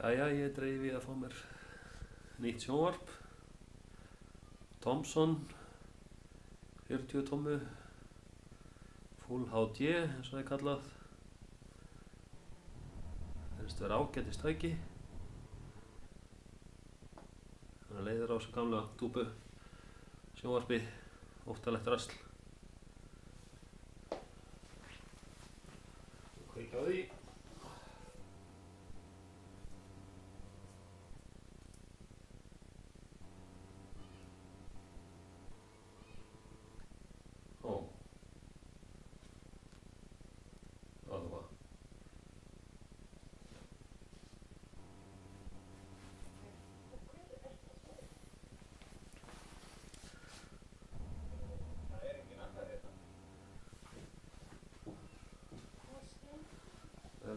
Jæja, ég dreifi að fá mér nýtt sjónvarp. Thomson 40 tómu Full HD eins og það er kallað. Þeirst vera ágættist tæki. Þannig leiðir á þessu gamla dúbu sjónvarpi óttalegt rasl Kveikja á því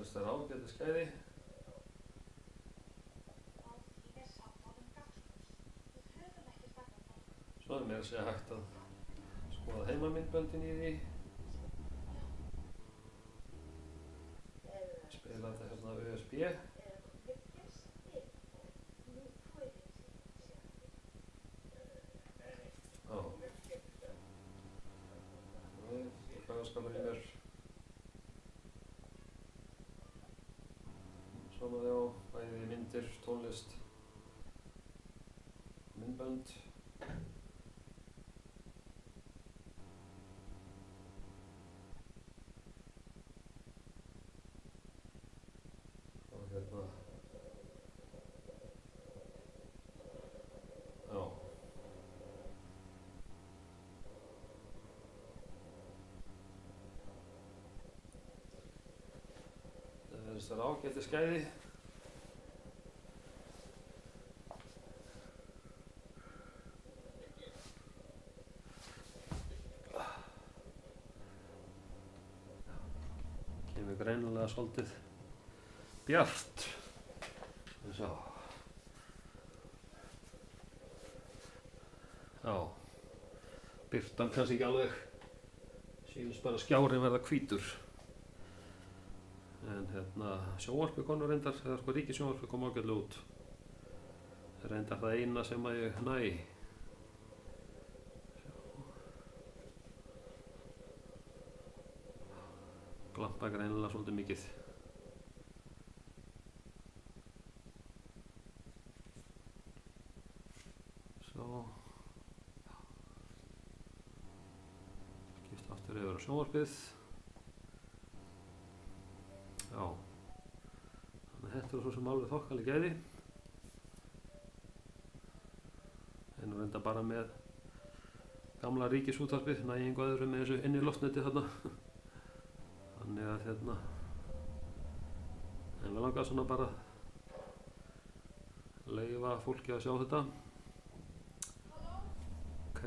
Það er ágæti skæði. Svo er mér að segja hægt að skoða heimamindböndin í því. Spila þetta hérna USB. Já. Nei, Hvað skal það í mér? Svona þjá, bæði myndir, tónlist, myndbönd. Og hérna. Já. Það er þessar ágæti skæði. Kemur greinilega svolítið bjart. Svo. Já. Byrtan kannski ekki alveg. Sýnist bara skjárin verða hvítur. En hérna sjónvarpi konur reyndar, eða sko ríki sjónvarpi kom ágætlega út. Reyndar það eina sem að ég næ. Glampa greinilega svolítið mikið. Svo. Skipt aftur yfir á sjónvarpið. Já. Þannig að þetta er svo sem alveg þokkali gæði. En reynda bara með gamla ríkisútvarpið, næ einhvað öðru með þessu inn í loftneti þarna. Þannig að hérna, en við langar svona bara leifa fólki að sjá þetta. Ok.